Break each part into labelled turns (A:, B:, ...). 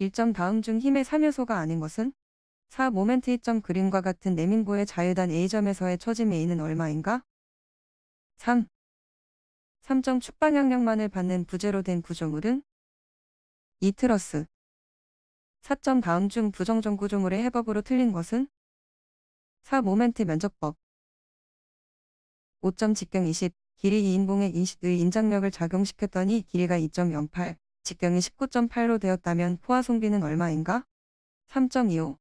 A: 1점 다음 중 힘의 3요소가 아닌 것은? 4. 모멘트 2점 그림과 같은 내민보의 자유단 A점에서의 처짐 A는 얼마인가? 3. 3점 축방향력만을 받는 부재로 된 구조물은? 2. 트러스 4점 다음 중 부정정 구조물의 해법으로 틀린 것은? 4. 모멘트 면적법 5점 직경 20, 길이 2인봉의 인식의 인장력을 작용시켰더니 길이가 2.08 직경이 19.8로 되었다면 포화 송비는 얼마인가? 3.25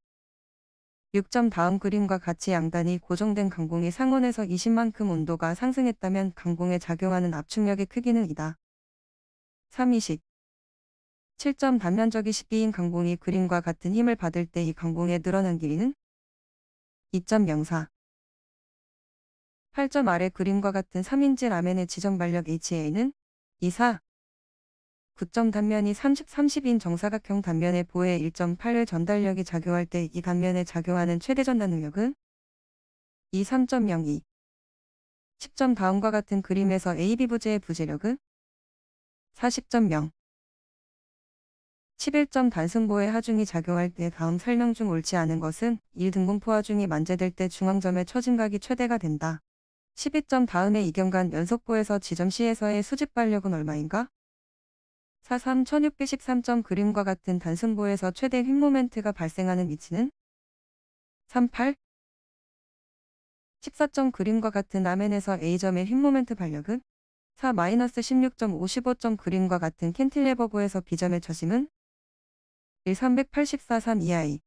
A: 6점 다음 그림과 같이 양단이 고정된 강공이 상온에서 20만큼 온도가 상승했다면 강공에 작용하는 압축력의 크기는 이다. 3 2 0 7점 단면적이 12인 0 강공이 그림과 같은 힘을 받을 때 이 강공의 늘어난 길이는 2.04 8 아래 그림과 같은 3인치 라멘의 지정 발력 HA는 24 9점 단면이 30, 30인 정사각형 단면의 보의 1.8의 전달력이 작용할 때 이 단면에 작용하는 최대 전단 능력은 2, 3.02 10점 다음과 같은 그림에서 AB 부재의 부재력은 40.0 11점 단승보의 하중이 작용할 때 다음 설명 중 옳지 않은 것은 1등분포 하중이 만재될 때 중앙점의 처진각이 최대가 된다. 12점 다음의 이경간 연속보에서 지점 C에서의 수집 발력은 얼마인가? 4.3 1 6 1 3 그림과 같은 단순보에서 최대 휘모멘트가 발생하는 위치는 38 1 4 그림과 같은 아멘에서 A점의 힙모멘트 반력은 4 1 6 5 5 그림과 같은 캔틸레버보에서 B점의 저심은 1384.3이 i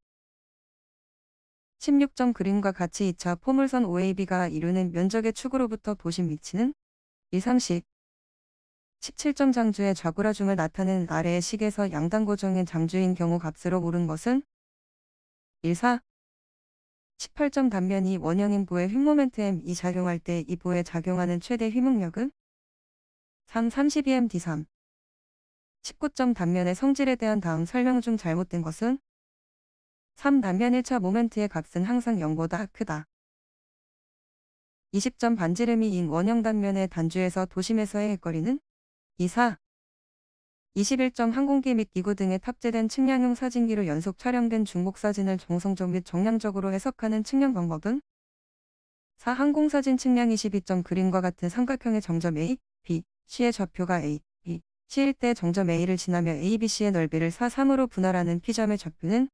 A: 이1 6 그림과 같이 2차 포물선 OAB가 이루는 면적의 축으로부터 보신 위치는 130 17점 장주의 좌구라중을 나타낸 아래의 식에서 양당 고정인 장주인 경우 값으로 오른 것은 1, 4 18점 단면이 원형인 보의 휘모멘트 m 이 작용할 때이 보에 작용하는 최대 휘목력은 3, 32M D3 19점 단면의 성질에 대한 다음 설명 중 잘못된 것은 3. 단면 1차 모멘트의 값은 항상 0보다 크다. 20점 반지름이 인 원형 단면의 단주에서 도심에서의 거리는 2사 21정 항공기 및 기구 등에 탑재된 측량용 사진기로 연속 촬영된 중국 사진을 정성적 및 정량적으로 해석하는 측량 방법은 4. 항공사진 측량 22점 그림과 같은 삼각형의 정점 A, B, C의 좌표가 A, B, C일 때 정점 A를 지나며 A, B, C의 넓이를 4, 3으로 분할하는 P점의 좌표는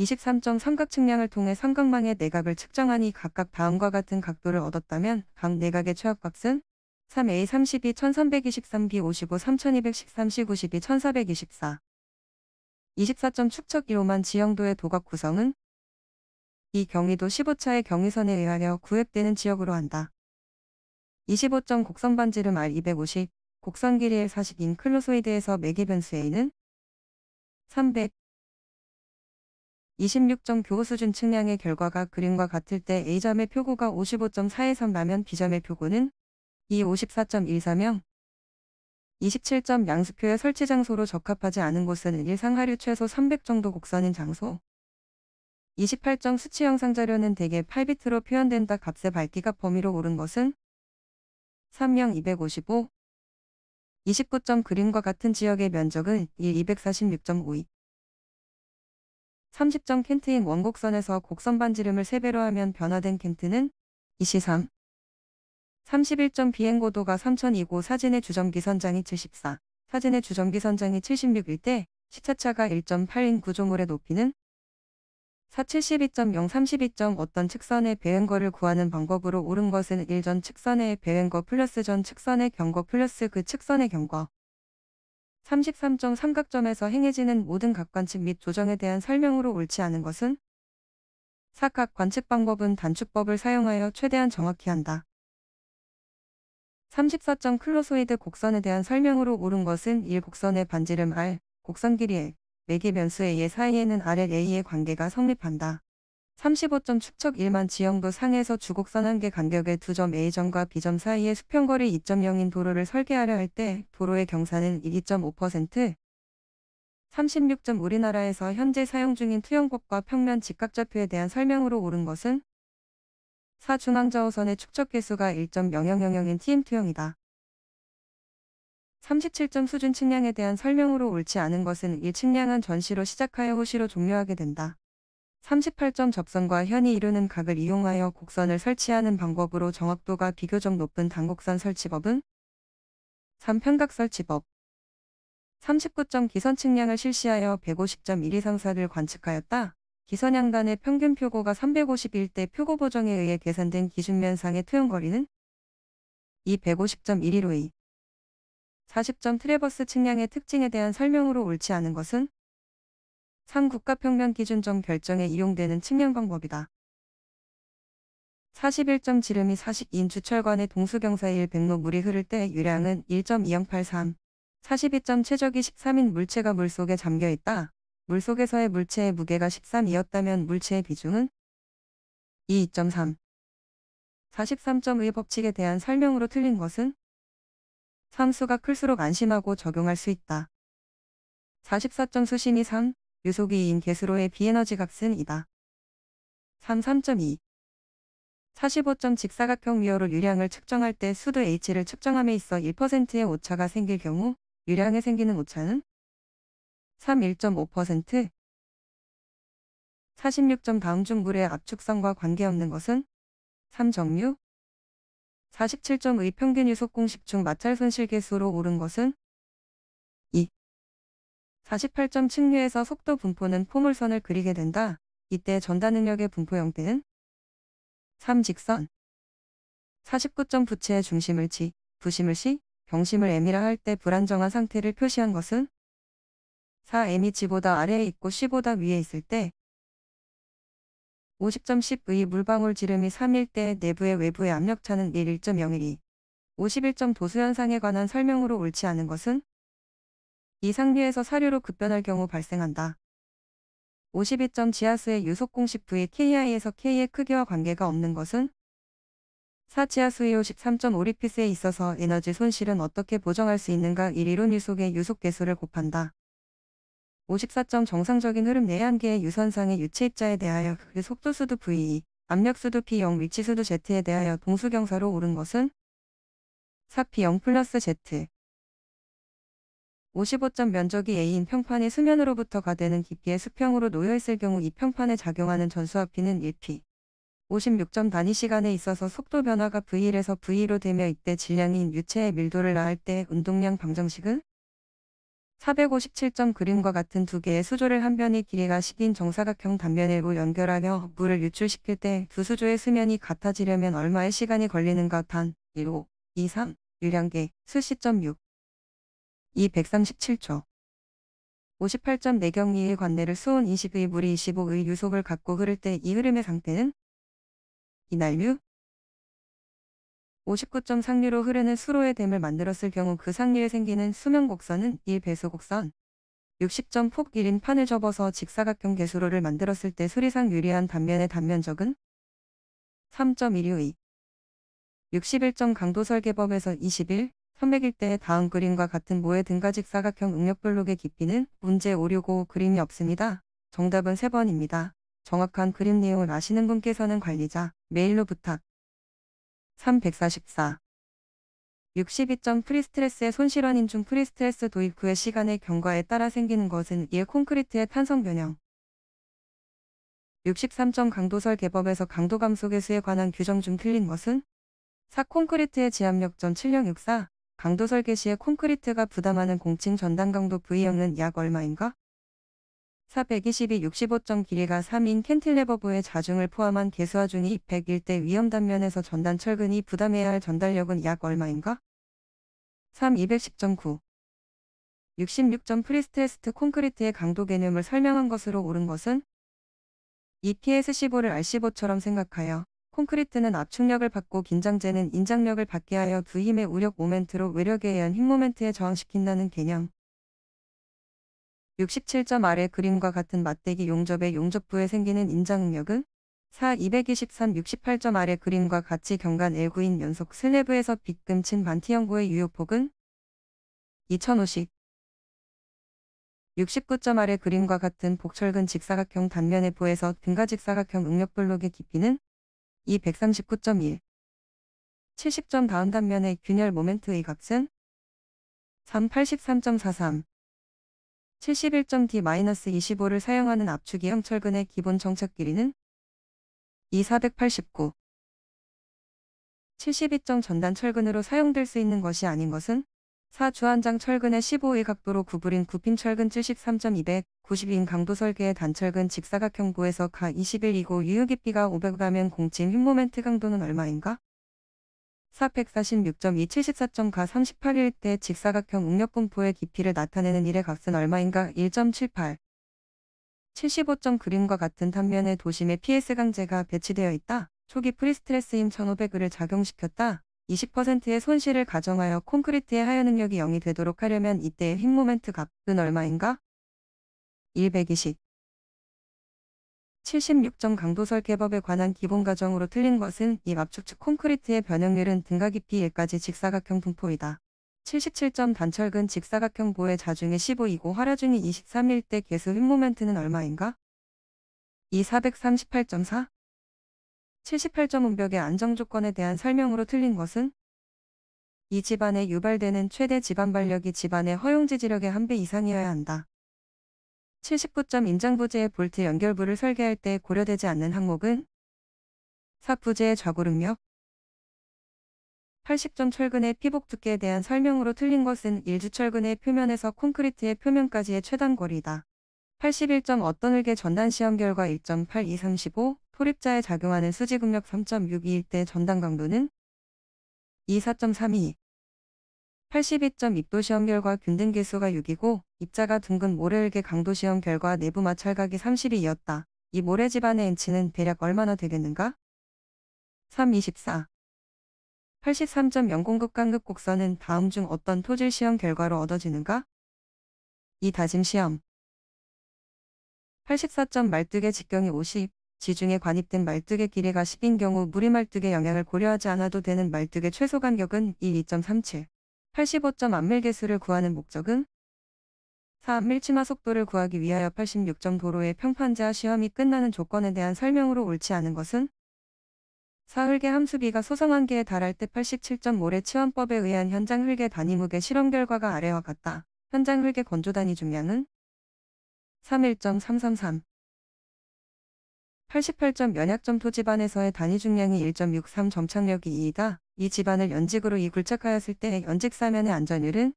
A: 2 3 3 삼각 측량을 통해 삼각망의 내각을 측정하니 각각 다음과 같은 각도를 얻었다면 각 내각의 최악값은 3A 32 1323B 55 3213 C 92 1424 24점 축척 1호만 지형도의 도각 구성은 이 경위도 15차의 경위선에 의하여 구획되는 지역으로 한다. 25점 곡선 반지름 R250 곡선 길이의 40인 클로소이드에서 매개 변수 A는 300 2 6점 교호 수준 측량의 결과가 그림과 같을 때 A점의 표고가 5 5 4에서 라면 B점의 표고는 이5 4 1 4명 27점 양수표의 설치 장소로 적합하지 않은 곳은 일상 하류 최소 300 정도 곡선인 장소 28점 수치 영상 자료는 대개 8비트로 표현된다 값의 밝기가 범위로 오른 것은 3명 255 29점 그림과 같은 지역의 면적은 1 246.52 3 0점 켄트인 원곡선에서 곡선 반지름을 3배로 하면 변화된 켄트는 23. 31점 비행고도가 3002고 사진의 주점기 선장이 74, 사진의 주점기 선장이 76일 때 시차차가 1.8인 구조물의 높이는 472.0 32점 어떤 측선의 배행거를 구하는 방법으로 옳은 것은 일전 측선의 배행거 플러스 전 측선의 경거 플러스 그 측선의 경거 33점 삼각점에서 행해지는 모든 각관측 및 조정에 대한 설명으로 옳지 않은 것은 사각 관측 방법은 단축법을 사용하여 최대한 정확히 한다. 34점 클로소이드 곡선에 대한 설명으로 옳은 것은 1곡선의 반지름 R, 곡선 길이의 매개 변수의 예 사이에는 R의 A의 관계가 성립한다. 35점 축척 1만 지형도 상에서 주곡선 한 개 간격의 두 점 A점과 B점 사이의 수평거리 2.0인 도로를 설계하려 할 때 도로의 경사는 2.5%, 36점 우리나라에서 현재 사용 중인 투영법과 평면 직각좌표에 대한 설명으로 옳은 것은 4중앙저우선의 축척개수가 1.0000인 TM 투영이다. 37점 수준 측량에 대한 설명으로 옳지 않은 것은 이 측량은 전시로 시작하여 호시로 종료하게 된다. 38점 접선과 현이 이루는 각을 이용하여 곡선을 설치하는 방법으로 정확도가 비교적 높은 단곡선 설치법은 3편각 설치법 39점 기선 측량을 실시하여 150점 1 이상사를 관측하였다. 기선양단의 평균 표고가 351대 표고 보정에 의해 계산된 기준면상의 투영거리는 2 5 0점1 1로이 40점 트레버스 측량의 특징에 대한 설명으로 옳지 않은 것은 3. 국가평면 기준점 결정에 이용되는 측면 방법이다. 41점 지름이 4 0인 주철관의 동수경사의 1 백로 물이 흐를 때 유량은 1.2083. 42점 최적이 13인 물체가 물속에 잠겨 있다. 물속에서의 물체의 무게가 13이었다면 물체의 비중은 2.3. 43.의 법칙에 대한 설명으로 틀린 것은 3수가 클수록 안심하고 적용할 수 있다. 44점 수심이 3, 유속이인 개수로의 비에너지 값은 이다. 3. 3.2 4 5 직사각형 위어로 유량을 측정할 때 수도 H를 측정함에 있어 1%의 오차가 생길 경우 유량에 생기는 오차는 3. 1.5% 4 6 다음 중 물의 압축성과 관계없는 것은 3.6 47.의 평균 유속 공식 중 마찰 손실 개수로 오른 것은 48점 측류에서 속도 분포는 포물선을 그리게 된다. 이때 전단능력의 분포 형태는 3직선 49점 부채의 중심을 지, 부심을 시, 경심을 m이라 할 때 불안정한 상태를 표시한 것은 4m이 지보다 아래에 있고 c보다 위에 있을 때 50.10의 물방울 지름이 3일 때 내부의 외부의 압력차는 1 1 0 1이 51점 도수현상에 관한 설명으로 옳지 않은 것은 이 상류에서 사류로 급변할 경우 발생한다. 52점 지하수의 유속공식 부위 KI에서 K의 크기와 관계가 없는 것은 4. 지하수의 53.5리피스에 있어서 에너지 손실은 어떻게 보정할 수 있는가 1이론 유속의 유속 개수를 곱한다. 54점 정상적인 흐름 내한계의 네 유선상의 유체입자에 대하여 그 속도수도 V2, 압력수도 P0, 위치수도 Z에 대하여 동수경사로 오른 것은 4P0 플러스 Z, 55점 면적이 A인 평판이 수면으로부터 가되는 깊이의 수평으로 놓여있을 경우 이 평판에 작용하는 전수와 P는 1P. 56점 단위 시간에 있어서 속도 변화가 V1에서 V로 2 되며 이때 질량인 유체의 밀도를 나할 때 운동량 방정식은 457점 그림과 같은 두 개의 수조를 한 변의 길이가 식인 정사각형 단면으로 연결하며 물을 유출시킬 때 두 수조의 수면이 같아지려면 얼마의 시간이 걸리는가 단 1, 5, 2, 3, 1량계, 수시점 6, 2 1 3 7초 58.4경리의 관내를 수온 20의 물이 25의 유속을 갖고 흐를 때 이 흐름의 상태는 이날류 5 9 3류로 흐르는 수로의 댐을 만들었을 경우 그 상류에 생기는 수면곡선은 1배수곡선 60.폭 1인 판을 접어서 직사각형 개수로를 만들었을 때 수리상 유리한 단면의 단면적은 3.1의 6 1 강도 설계법에서 21 천백일 때 다음 그림과 같은 모의 등가직 사각형 응력블록의 깊이는 문제 오류고 그림이 없습니다. 정답은 3번입니다. 정확한 그림 내용을 아시는 분께서는 관리자 메일로 부탁. 3 4 4 62점 프리스트레스의 손실환인중 프리스트레스 도입 후의 시간의 경과에 따라 생기는 것은 이 콘크리트의 탄성 변형. 63점 강도설 개법에서 강도 감속의 수에 관한 규정 중 틀린 것은? 4. 콘크리트의 지압력 전7064 강도 설계 시에 콘크리트가 부담하는 공칭 전단 강도 V형은 약 얼마인가? 412 65점 길이가 3인 캔틸레버부의 자중을 포함한 개수화 중이 101대 위험 단면에서 전단 철근이 부담해야 할 전달력은 약 얼마인가? 3 210.9 6 6 프리스테스트 콘크리트의 강도 개념을 설명한 것으로 옳은 것은 EPS15를 R15처럼 생각하여 콘크리트는 압축력을 받고 긴장재는 인장력을 받게 하여 그 힘의 우력 모멘트로 외력에 의한 힘 모멘트에 저항시킨다는 개념. 67점 아래 그림과 같은 맞대기 용접의 용접부에 생기는 인장력은 4 223 68점 아래 그림과 같이 경관 L9인 연속 슬래브에서 빗금친 반티연구의 유효폭은 2050 69점 아래 그림과 같은 복철근 직사각형 단면의 부에서 등가 직사각형 응력블록의 깊이는 이 139.1. 70점 다음 단면의 균열 모멘트의 값은 3 83.43. 71.D-25를 사용하는 압축이 형철근의 기본 정착 길이는 2489. 72점 전단 철근으로 사용될 수 있는 것이 아닌 것은 4주안장 철근의 15의 각도로 구부린 굽핀 철근 7 3 2배9 0인 강도 설계의 단철근 직사각형 부에서가 21이고 유효 깊이가 500가면 공침 힙모멘트 강도는 얼마인가? 446.2 74.가 38일 때 직사각형 응력분포의 깊이를 나타내는 일의 값은 얼마인가 1.78 75점 그림과 같은 단면의 도심에 PS 강제가 배치되어 있다. 초기 프리스트레스 임 1500을 작용시켰다. 20%의 손실을 가정하여 콘크리트의 하여 능력이 0이 되도록 하려면 이때의 힙 모멘트 값은 얼마인가? 120 76점 강도설 개법에 관한 기본 가정으로 틀린 것은 이압축측 콘크리트의 변형률은 등가 깊이 1까지 직사각형 분포이다. 77점 단철근 직사각형 보의 자중이 15이고 활화중이 23일 때 개수 윗모멘트는 얼마인가? 2 438.4 78점 운벽의 안정 조건에 대한 설명으로 틀린 것은 이 집안에 유발되는 최대 집안 발력이 집안의 허용 지지력의 한 배 이상이어야 한다. 79점 인장부재의 볼트 연결부를 설계할 때 고려되지 않는 항목은 4부재의 좌고릉력 80점 철근의 피복 두께에 대한 설명으로 틀린 것은 일주 철근의 표면에서 콘크리트의 표면까지의 최단 거리다. 81점 어떤 을계 전단 시험 결과 1.8235 소립자에 작용하는 수지응력 3.62일 대전당 강도는 2 4.32 82.입도 시험 결과 균등 개수가 6이고 입자가 둥근 모래일계 강도 시험 결과 내부 마찰각이 3 2었다이 모래 집안의 엔치는 대략 얼마나 되겠는가? 324 83.0공급 간급 곡선은 다음 중 어떤 토질 시험 결과로 얻어지는가? 이 다짐 시험 84. 말뚝의 직경이 50, 지중해 관입된 말뚝의 길이가 10인 경우 무리 말뚝의 영향을 고려하지 않아도 되는 말뚝의 최소 간격은 12.37, 85.안밀 계수를 구하는 목적은 4밀 치마 속도를 구하기 위하여 86점 도로의 평판자 시험이 끝나는 조건에 대한 설명으로 옳지 않은 것은 4. 흘계 함수비가 소성한계에 달할 때 87.5의 치환법에 의한 현장 흙의 단위 무게 실험 결과가 아래와 같다. 현장 흙의 건조 단위 중량은 31.333 88점 면약점토 집안에서의 단위 중량이 1.63 점착력이 2이다. 이 집안을 연직으로 이 굴착하였을 때의 연직 사면의 안전율은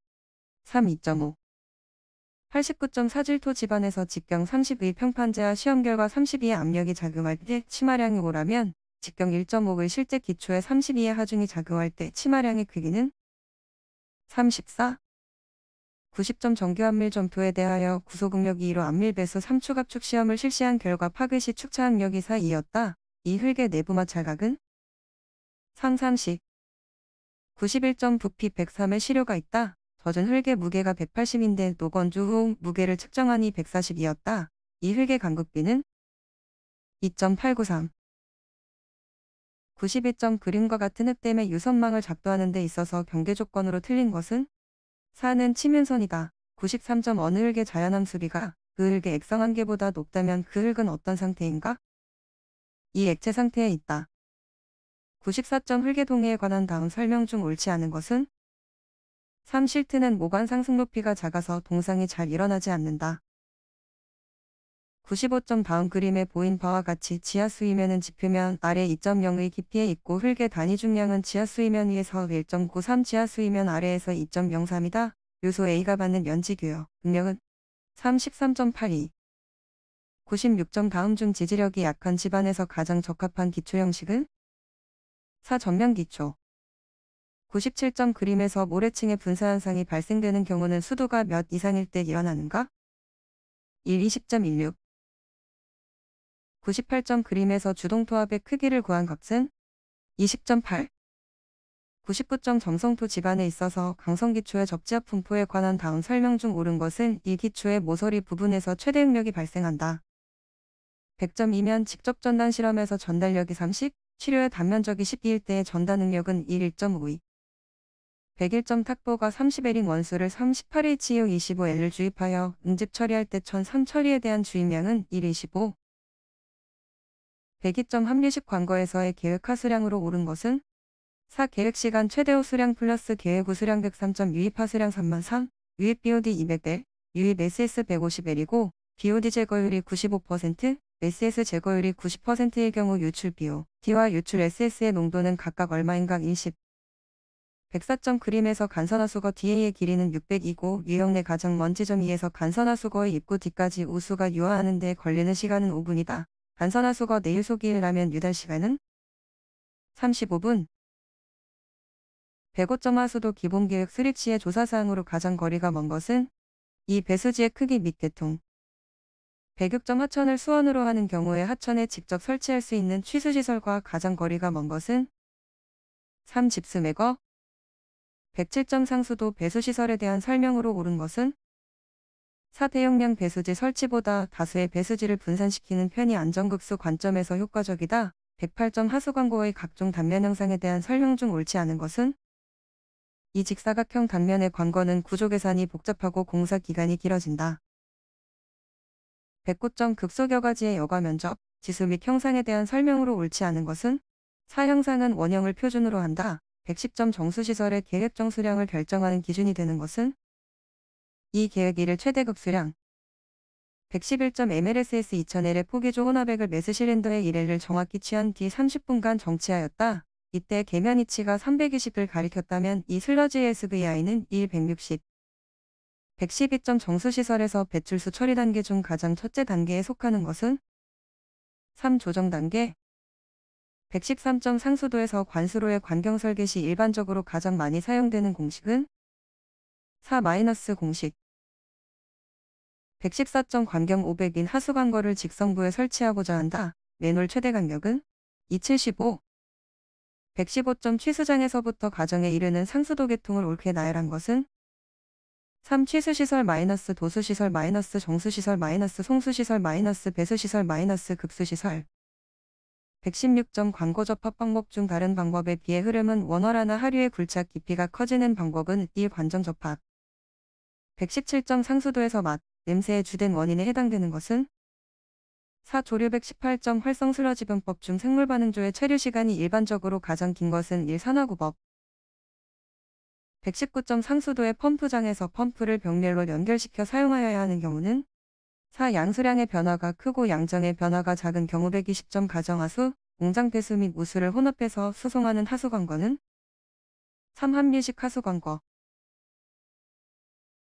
A: 3 2.5 89.4질토 집안에서 직경 30의 평판제와 시험 결과 32의 압력이 작용할 때 치마량이 오라면 직경 1.5의 실제 기초에 32의 하중이 작용할 때 치마량의 크기는 34 90점 정규 안밀 점표에 대하여 구속응력 2로 안밀 배수 3축 압축 시험을 실시한 결과 파괴시 축차 압력이 4이었다. 이 흙의 내부마 찰각은 상산식 91점 부피 103의 시료가 있다. 젖은 흙의 무게가 180인데 노건주 후 무게를 측정하니 140이었다. 이 흙의 간극비는 2.893 92점 그림과 같은 흙댐에 유선망을 작도하는 데 있어서 경계 조건으로 틀린 것은 4는 치면선이다. 93점 어느 흙의 자연함 수비가 그 흙의 액상 한계보다 높다면 그 흙은 어떤 상태인가? 이 액체 상태에 있다. 94점 흙의 동해에 관한 다음 설명 중 옳지 않은 것은 3. 실트는 모관 상승 높이가 작아서 동상이 잘 일어나지 않는다. 95점 다음 그림에 보인 바와 같이 지하수위면은 지표면 아래 2.0의 깊이에 있고 흙의 단위 중량은 지하수위면 위에서 1.93지하수위면 아래에서 2.03이다. 요소 A가 받는 면지규요 음력은 33.82 96점 다음 중 지지력이 약한 집안에서 가장 적합한 기초 형식은 4. 전면 기초 97점 그림에서 모래층의 분사 현상이 발생되는 경우는 수도가 몇 이상일 때 일어나는가? 1. 20.16 98점 그림에서 주동 토합의 크기를 구한 값은 20.8 99점 점성토 집안에 있어서 강성기초의 접지압 분포에 관한 다음 설명 중 옳은 것은 이 기초의 모서리 부분에서 최대 응력이 발생한다. 100점이면 직접 전단 실험에서 전달력이 30, 치료의 단면적이 12일 때의 전단 능력은 1.52. 101점 탁보가 3 0에인 원수를 38HU25L을 주입하여 응집 처리할 때 1 0 0 3 처리에 대한 주입량은 125. 대기점 합리식 광거에서의 계획 하수량으로 오른 것은 4 계획 시간 최대 호수량 플러스 계획 호수량 103점 유입 하수량 3만 3, 유입 BOD 200배, 유입 SS 150배이고 BOD 제거율이 95%, SS 제거율이 9 0의 경우 유출 비오 D와 유출 SS의 농도는 각각 얼마인가 20. 104점 그림에서 간선화수거 DA의 길이는 6 0 0이고 유형내 가장 먼 지점 2에서 간선화수거의 입구 뒤까지 우수가 유화하는 데 걸리는 시간은 5분이다. 안선화 수거 내일 소기일라면 유달 시간은 35분 105.화 점 수도 기본계획 수립시의 조사사항으로 가장 거리가 먼 것은 이 배수지의 크기 및 개통 106.화 점 천을 수원으로 하는 경우에 하천에 직접 설치할 수 있는 취수시설과 가장 거리가 먼 것은 3. 집스매거 107점 상수도 배수시설에 대한 설명으로 옳은 것은 사대용량 배수지 설치보다 다수의 배수지를 분산시키는 편이 안전극수 관점에서 효과적이다. 108점 하수광고의 각종 단면 형상에 대한 설명 중 옳지 않은 것은 이 직사각형 단면의 광고는 구조 계산이 복잡하고 공사 기간이 길어진다. 109점 극소격가지의 여과 면적, 지수 및 형상에 대한 설명으로 옳지 않은 것은 사형상은 원형을 표준으로 한다. 110점 정수시설의 계획 정수량을 결정하는 기준이 되는 것은 이 계획일을 최대급 수량 111.mLSS 2000L의 포기조 혼합액을 매스 실린더의 1회를 정확히 취한 뒤 30분간 정치하였다. 이때 계면 위치가 320을 가리켰다면 이 슬러지 SVI는 1160. 112점 정수시설에서 배출수 처리 단계 중 가장 첫째 단계에 속하는 것은 3. 조정 단계 113점 상수도에서 관수로의 관경설계 시 일반적으로 가장 많이 사용되는 공식은 4. 마이너스 공식 114점 광경 500인 하수관거를 직선부에 설치하고자 한다. 매놀 최대 간격은 275, 115점 취수장에서부터 가정에 이르는 상수도 계통을 옳게 나열한 것은 3. 취수시설 마이너스 도수시설 마이너스 정수시설 마이너스 송수시설 마이너스 배수시설 마이너스 급수시설 116점 광고 접합 방법 중 다른 방법에 비해 흐름은 원활하나 하류의 굴착 깊이가 커지는 방법은 1. 관정 접합 117점 상수도에서 맛 냄새의 주된 원인에 해당되는 것은 4. 조류1 1 8점 활성 슬러지분법 중 생물 반응조의 체류 시간이 일반적으로 가장 긴 것은 1산화구법 119점 상수도의 펌프장에서 펌프를 병렬로 연결시켜 사용하여야 하는 경우는 4. 양수량의 변화가 크고 양정의 변화가 작은 경우 120점 가정하수, 공장폐수및 우수를 혼합해서 수송하는 하수광거는 3. 합리식 하수광거